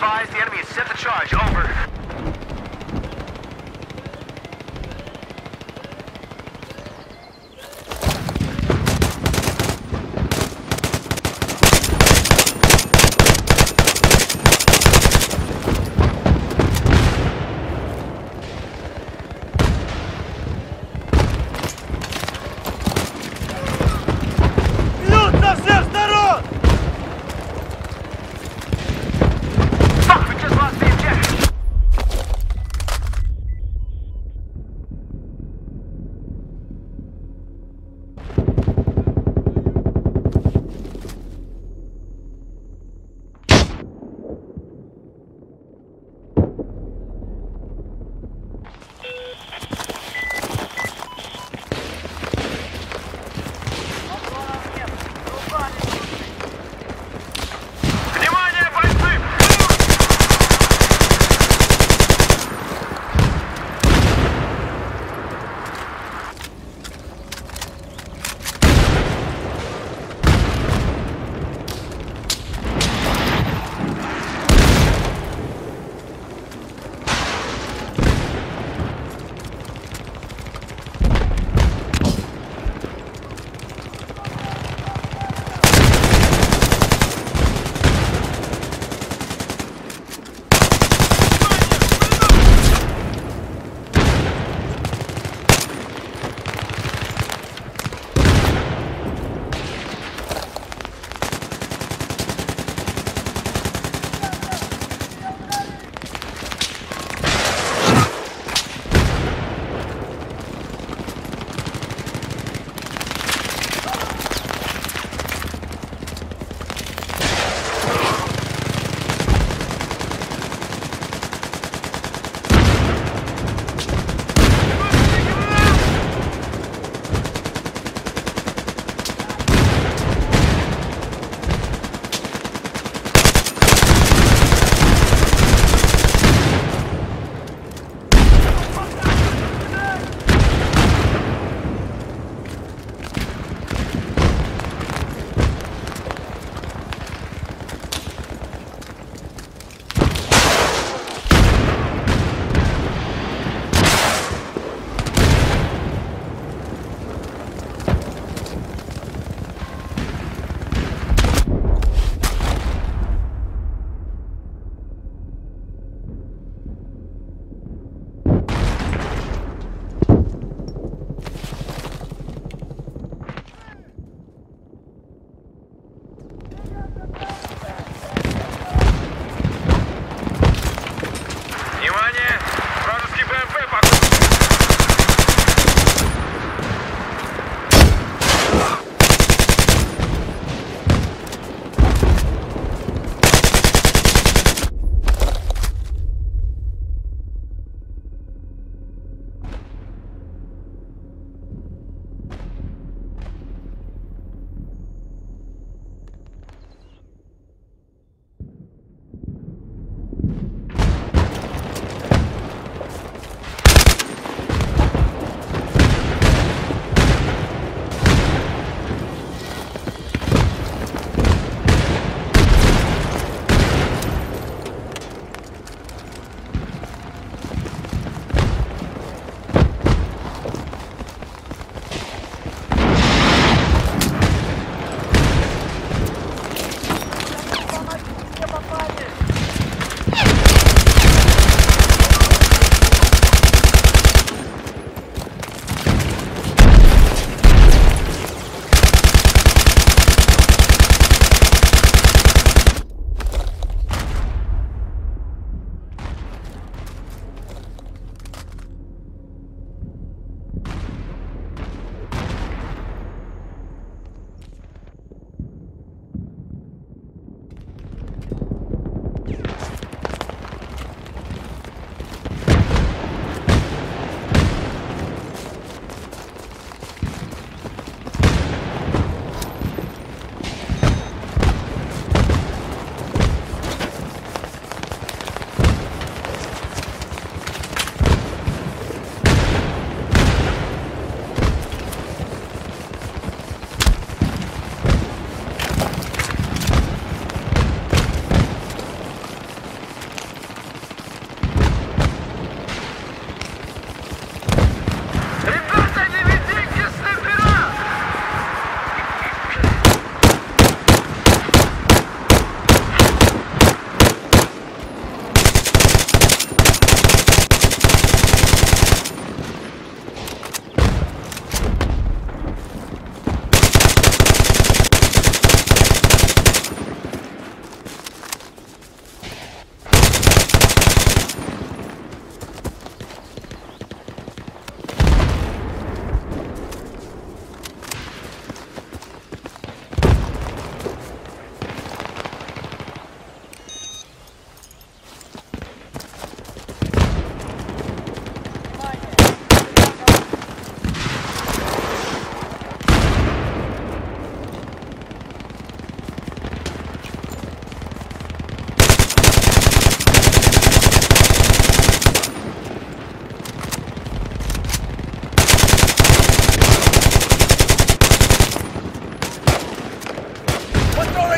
advised, the enemy has set the charge. Over.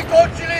Golcüler!